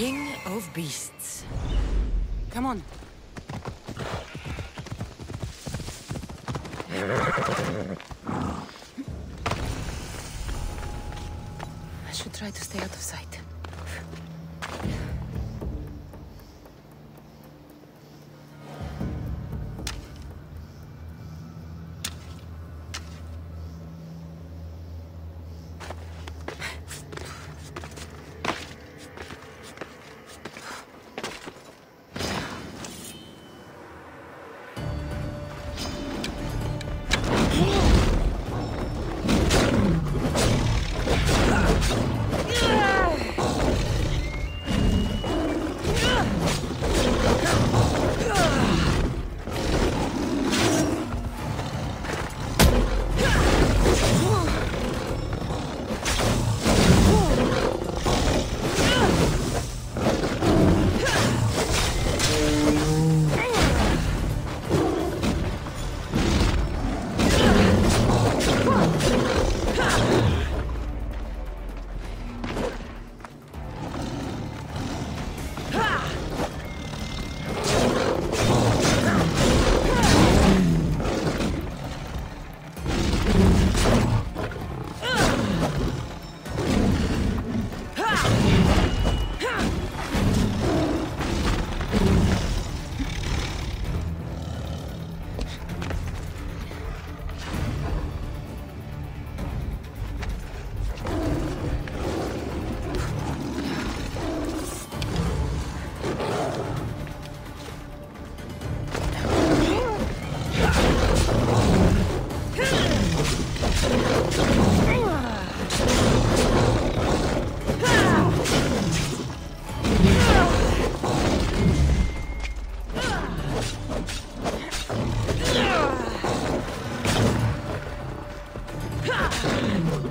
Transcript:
king of beasts. Come on. I should try to stay out of sight. Ha!